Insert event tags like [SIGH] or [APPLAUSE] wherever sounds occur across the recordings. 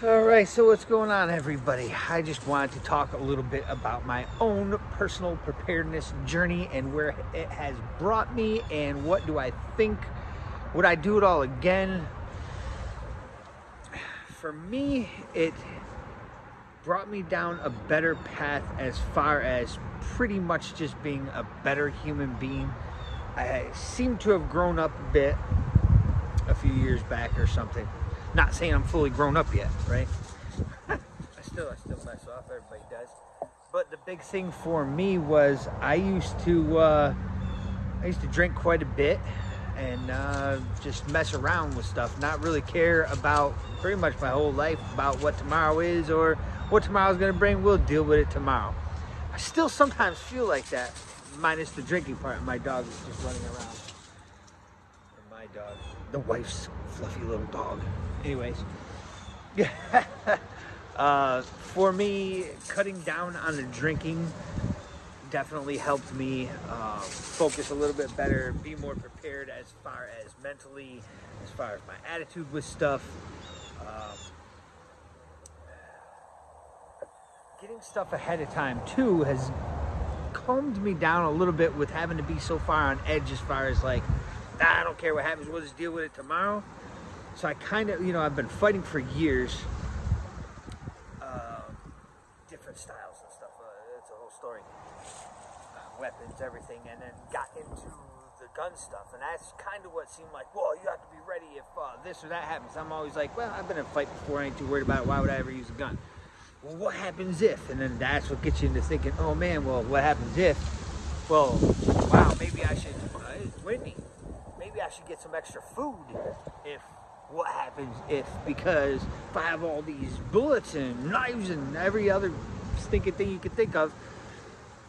All right, so what's going on, everybody? I just wanted to talk a little bit about my own personal preparedness journey and where it has brought me and what do I think. Would I do it all again? For me, it brought me down a better path as far as pretty much just being a better human being. I seem to have grown up a bit a few years back or something not saying I'm fully grown up yet, right? I still, I still mess off. Everybody does. But the big thing for me was I used to, uh, I used to drink quite a bit and uh, just mess around with stuff. Not really care about pretty much my whole life about what tomorrow is or what tomorrow's gonna bring. We'll deal with it tomorrow. I still sometimes feel like that, minus the drinking part. My dog is just running around. my dog, the wife's fluffy little dog anyways, [LAUGHS] uh, for me, cutting down on the drinking definitely helped me uh, focus a little bit better, be more prepared as far as mentally, as far as my attitude with stuff. Um, getting stuff ahead of time too has calmed me down a little bit with having to be so far on edge as far as like, I don't care what happens, we'll just deal with it tomorrow. So I kind of, you know, I've been fighting for years, uh, different styles and stuff. Uh, it's a whole story. Uh, weapons, everything, and then got into the gun stuff. And that's kind of what seemed like, well, you have to be ready if uh, this or that happens. I'm always like, well, I've been in a fight before. I ain't too worried about it. Why would I ever use a gun? Well, what happens if? And then that's what gets you into thinking, oh man, well, what happens if? Well, wow, maybe I should, uh, it's windy. Maybe I should get some extra food if what happens if because if I have all these bullets and knives and every other stinking thing you can think of,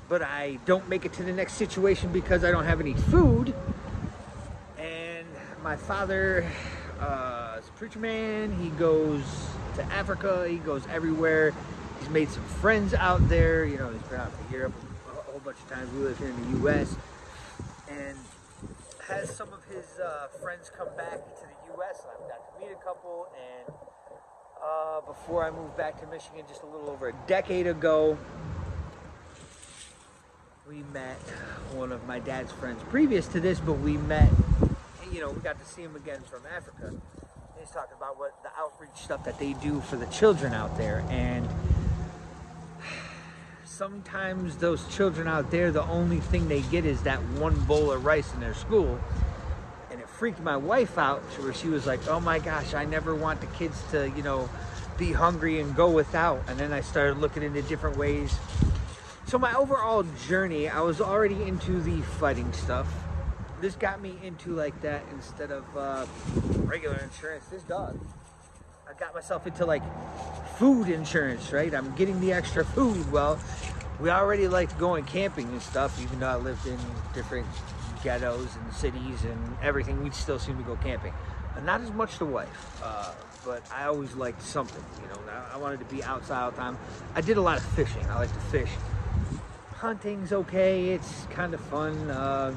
but I don't make it to the next situation because I don't have any food. And my father uh, is a preacher man. He goes to Africa. He goes everywhere. He's made some friends out there. You know, he's been out to Europe a whole bunch of times. We live here in the U.S. and has some of his uh, friends come back to U.S. I've got to meet a couple. And uh, before I moved back to Michigan, just a little over a decade ago, we met one of my dad's friends previous to this, but we met. You know, we got to see him again from Africa. He's talking about what the outreach stuff that they do for the children out there, and sometimes those children out there, the only thing they get is that one bowl of rice in their school freaked my wife out where she was like, oh my gosh, I never want the kids to, you know, be hungry and go without. And then I started looking into different ways. So my overall journey, I was already into the fighting stuff. This got me into like that instead of uh, regular insurance. This dog. I got myself into like food insurance, right? I'm getting the extra food. Well, we already liked going camping and stuff, even though I lived in different ghettos and cities and everything, we'd still seem to go camping. Not as much the wife, uh, but I always liked something, you know. I, wanted to be outside all the time. I did a lot of fishing. I like to fish. Hunting's okay. It's kind of fun. Uh,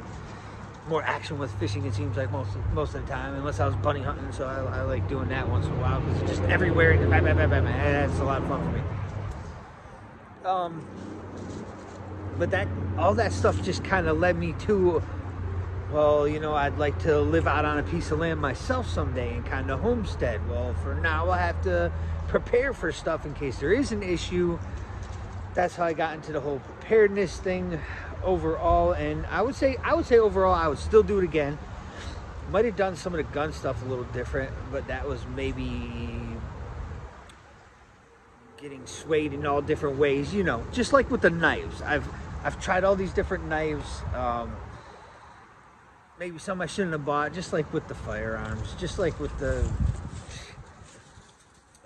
more action with fishing, it seems like most most of the time, unless I was bunny hunting. So I, I like doing that once in a while because just everywhere. Bam, bam, bam, bam, That's a lot of fun for me. Um, but that all that stuff just kind of led me to well, you know, I'd like to live out on a piece of land myself someday and kind of homestead. Well, for now, I'll have to prepare for stuff in case there is an issue. That's how I got into the whole preparedness thing overall. And I would say, I would say overall, I would still do it again. Might have done some of the gun stuff a little different, but that was maybe getting swayed in all different ways. You know, just like with the knives. I've I've tried all these different knives. Um, maybe some I shouldn't have bought, just like with the firearms, just like with the,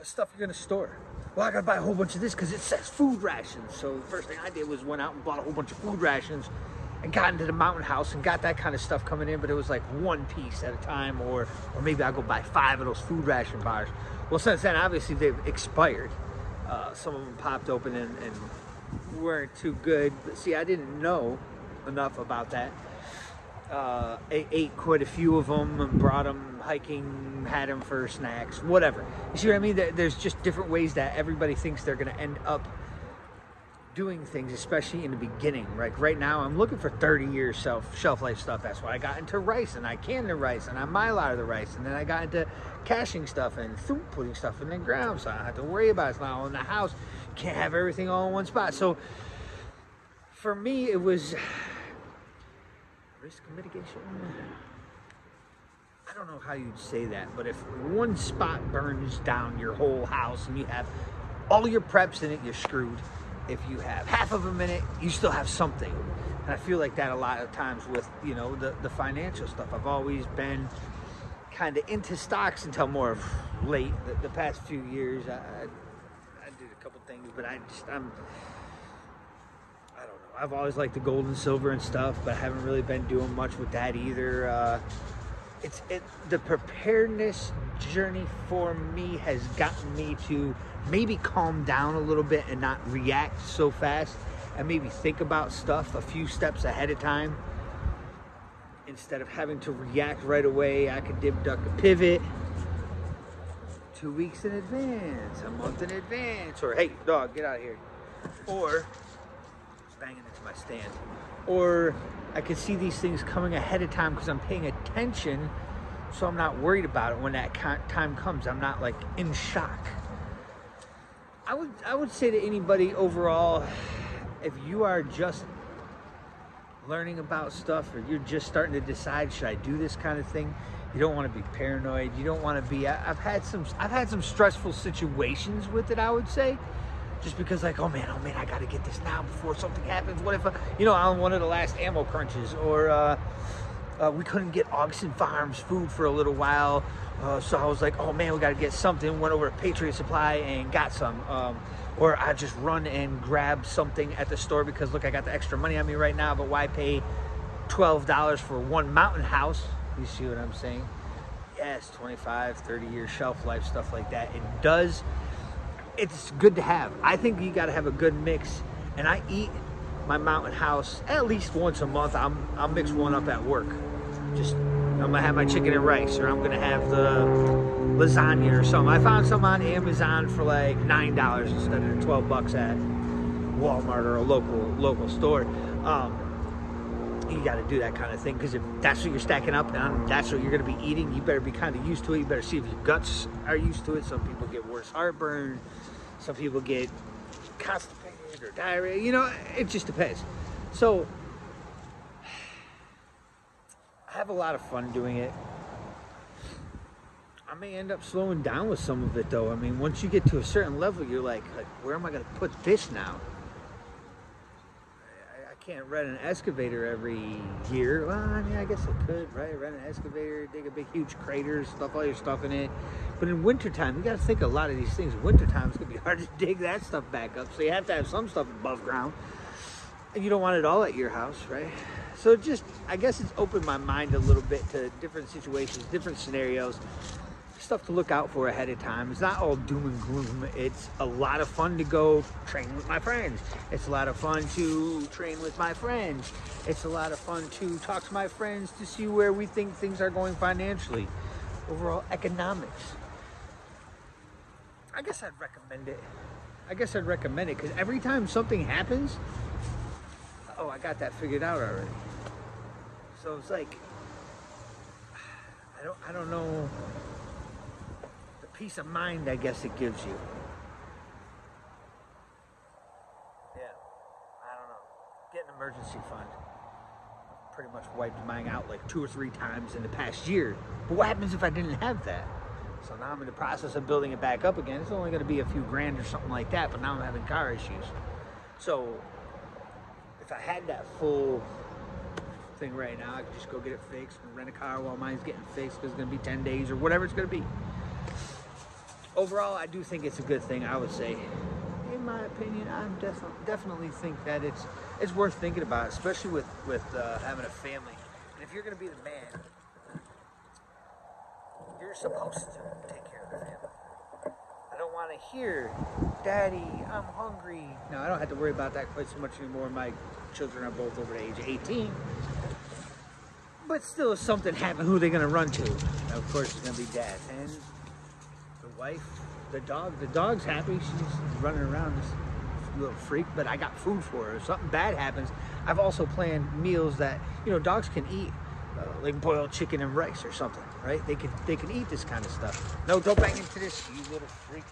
stuff you're gonna store. Well, I gotta buy a whole bunch of this because it says food rations. So the first thing I did was went out and bought a whole bunch of food rations and got into the mountain house and got that kind of stuff coming in, but it was like one piece at a time, or or maybe I'll go buy five of those food ration bars. Well, since then, obviously they've expired. Uh, some of them popped open and, and weren't too good. But see, I didn't know enough about that uh, ate quite a few of them and brought them hiking, had them for snacks, whatever. You see what I mean? There's just different ways that everybody thinks they're going to end up doing things, especially in the beginning. Like right now, I'm looking for 30 years shelf shelf life stuff. That's why I got into rice and I canned the rice and I mylar the rice, and then I got into caching stuff and putting stuff in the ground, so I don't have to worry about it. It's not all in the house. can't have everything all in one spot. So for me, it was risk mitigation. I don't know how you'd say that, but if one spot burns down your whole house and you have all your preps in it, you're screwed if you have half of a minute, you still have something. And I feel like that a lot of times with, you know, the, the financial stuff. I've always been kind of into stocks until more of late, the, the past few years. I, I, I, did a couple things, but I just, I'm. I've always liked the gold and silver and stuff, but I haven't really been doing much with that either. Uh, it's it, the preparedness journey for me has gotten me to maybe calm down a little bit and not react so fast and maybe think about stuff a few steps ahead of time instead of having to react right away i could dip duck a pivot two weeks in advance a month in advance or hey dog get out of here or banging into my stand or i could see these things coming ahead of time because i'm paying attention so i'm not worried about it when that time comes i'm not like in shock I would I would say to anybody overall, if you are just learning about stuff or you're just starting to decide should I do this kind of thing, you don't want to be paranoid. You don't want to be. I, have had some I've had some stressful situations with it. I would say, just because like oh man oh man I got to get this now before something happens. What if I, you know on one of the last ammo crunches or. Uh, uh, we couldn't get Augason Farms food for a little while. Uh, so I was like, oh man, we got to get something. Went over to Patriot Supply and got some. Um, or I just run and grab something at the store because look, I got the extra money on me right now, but why pay $12 for one mountain house? You see what I'm saying? Yes, 25, 30 year shelf life, stuff like that. It does, it's good to have. I think you got to have a good mix. And I eat my mountain house at least once a month. I'm, I'll mix one up at work. Just I'm gonna have my chicken and rice, or I'm gonna have the lasagna or something. I found some on Amazon for like nine dollars instead of twelve bucks at Walmart or a local local store. Um, you got to do that kind of thing because if that's what you're stacking up on, that's what you're going to be eating. You better be kind of used to it. You better see if your guts are used to it. Some people get worse heartburn. Some people get constipated or diarrhea. You know, it just depends. So I have a lot of fun doing it. I may end up slowing down with some of it though. I mean, once you get to a certain level, you're like, like where am I going to put this now? Can't rent an excavator every year. Well, I mean, I guess it could, right? Rent an excavator, dig a big, huge crater, stuff all your stuff in it. But in wintertime, you got to think a lot of these things. Wintertime, it's going to be [LAUGHS] hard to dig that stuff back up. So you have to have some stuff above ground. And you don't want it all at your house, right? So just, I guess it's opened my mind a little bit to different situations, different scenarios, stuff to look out for ahead of time. It's not all doom and gloom. It's a lot of fun to go train with my friends. It's a lot of fun to train with my friends. It's a lot of fun to talk to my friends to see where we think things are going financially. Overall economics. I guess I'd recommend it. I guess I'd recommend it because every time something happens, oh, I got that figured out already. So it's like, [SIGHS] I don't, I don't know peace of mind I guess it gives you. Yeah, I don't know. Get an emergency fund. Pretty much wiped mine out like two or three times in the past year. But what happens if I didn't have that? So now I'm in the process of building it back up again. It's only going to be a few grand or something like that, but now I'm having car issues. So if I had that full thing right now, I could just go get it fixed and rent a car while mine's getting fixed because it's going to be 10 days or whatever it's going to be. Overall, I do think it's a good thing, I would say. In my opinion, I def- definitely think that it's it's worth thinking about, especially with, with uh, having a family. And if you're going to be the man, you're supposed to take care of the family I don't want to hear, Daddy, I'm hungry. No, I don't have to worry about that quite so much anymore. My children are both over the age of 18. but still, if something happened, who are they gonna run to? Of course, it's gonna be dad and wife, the dog. The dog's happy. She's running around this little freak, but I got food for her. If something bad happens, I've also planned meals that you know dogs can eat, uh, like boiled chicken and rice or something, right? They can they can eat this kind of stuff. No, don't bang into this, you little freak.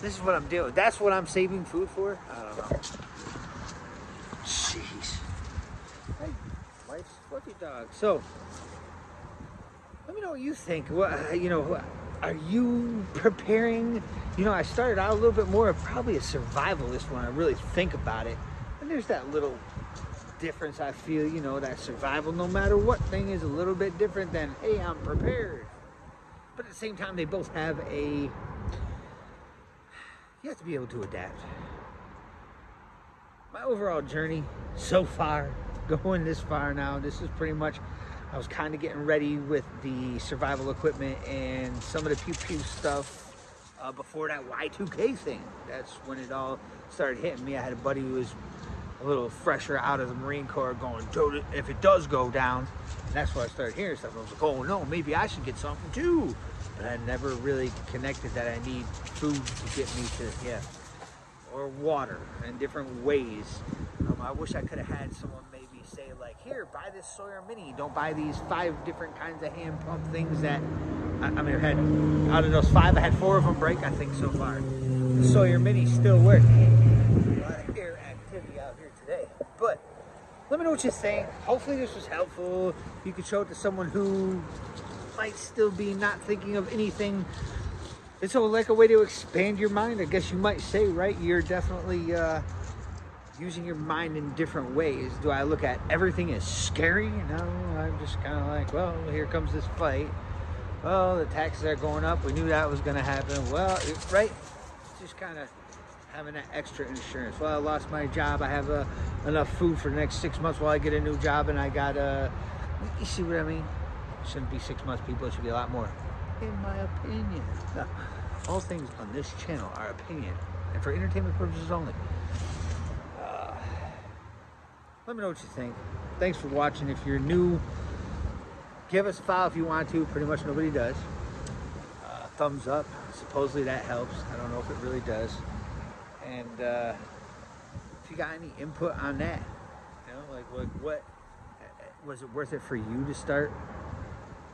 This is what I'm doing. That's what I'm saving food for. I don't know. Jeez. Hey, wife's fluffy dog. So, let me know what you think. What uh, you know? Are you preparing? You know, I started out a little bit more of probably a survivalist when I really think about it. And there's that little difference I feel. You know, that survival, no matter what thing, is a little bit different than hey, I'm prepared. But at the same time, they both have a you have to be able to adapt. My overall journey so far, [LAUGHS] going this far now, this is pretty much, I was kind of getting ready with the survival equipment and some of the pew pew stuff uh, before that Y2K thing. That's when it all started hitting me. I had a buddy who was a little fresher out of the Marine Corps going, if it does go down, and that's why I started hearing stuff. I was like, oh no, maybe I should get something too. But I never really connected that I need food to get me to, yeah, or water in different ways. Um, I wish I could have had someone say like, here, buy this Sawyer Mini. Don't buy these five different kinds of hand pump things that, I, I mean, I had, out of those five, I had four of them break, I think, so far. The Sawyer Mini still works. A lot of air activity out here today. But let me know what you think. Hopefully this was helpful. You could show it to someone who might still be not thinking of anything. It's all like a way to expand your mind, I guess you might say, right? You're definitely uh, using your mind in different ways. Do I look at everything as scary? No, I'm just kind of like, well, here comes this fight. Well, the taxes are going up. We knew that was going to happen. Well, it, right? Just kind of having that extra insurance. Well, I lost my job. I have uh, enough food for the next six months while I get a new job, and I got uh, you see what I mean? It shouldn't be six months, people. It should be a lot more, in my opinion. [LAUGHS] All things on this channel are opinion, and for entertainment purposes only. Let me know what you think. Thanks for watching. If you're new, give us a follow if you want to. Pretty much nobody does. Uh, thumbs up. Supposedly that helps. I don't know if it really does. And uh, if you got any input on that, you know, like what, what was it worth it for you to start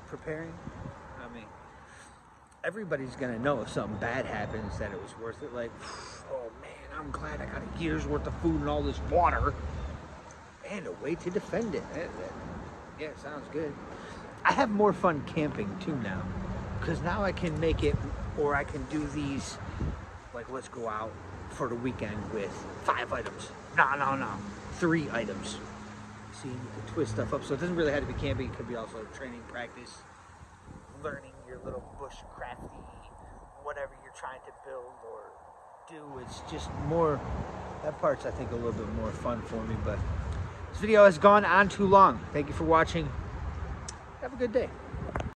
preparing? I mean, everybody's gonna know if something bad happens that it was worth it. Like, oh man, I'm glad I got a year's worth of food and all this water and a way to defend it. That, that, yeah, sounds good. I have more fun camping too now because now I can make it or I can do these like let's go out for the weekend with five items. No, no, no, three items. See, you can twist stuff up. So it doesn't really have to be camping. It could be also training, practice, learning your little bushcrafty, whatever you're trying to build or do. It's just more, that part's I think a little bit more fun for me. But this video has gone on too long. Thank you for watching. Have a good day.